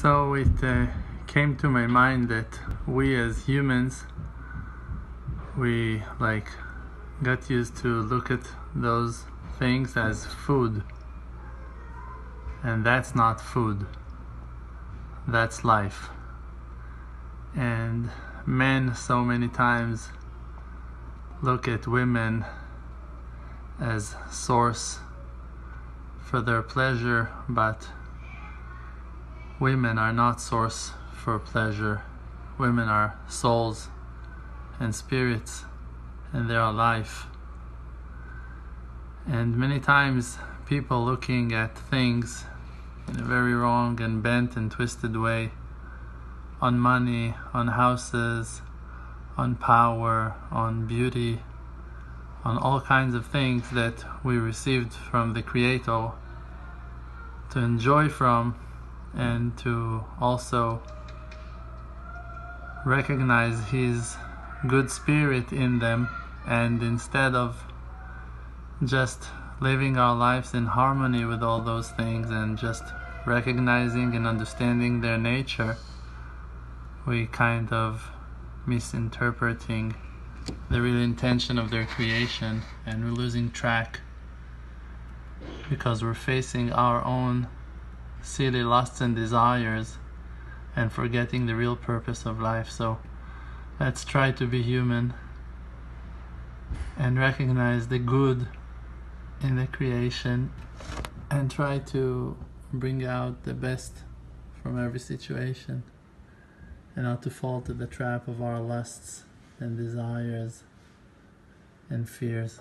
So it uh, came to my mind that we as humans, we like got used to look at those things as food. And that's not food. That's life. And men so many times look at women as source for their pleasure, but women are not source for pleasure. Women are souls and spirits, and they are life. And many times, people looking at things in a very wrong and bent and twisted way on money, on houses, on power, on beauty, on all kinds of things that we received from the Creator to enjoy from and to also recognize His good spirit in them and instead of just living our lives in harmony with all those things and just recognizing and understanding their nature, we kind of misinterpreting the real intention of their creation and we're losing track because we're facing our own silly lusts and desires and forgetting the real purpose of life. So let's try to be human and recognize the good in the creation and try to bring out the best from every situation and not to fall to the trap of our lusts and desires and fears.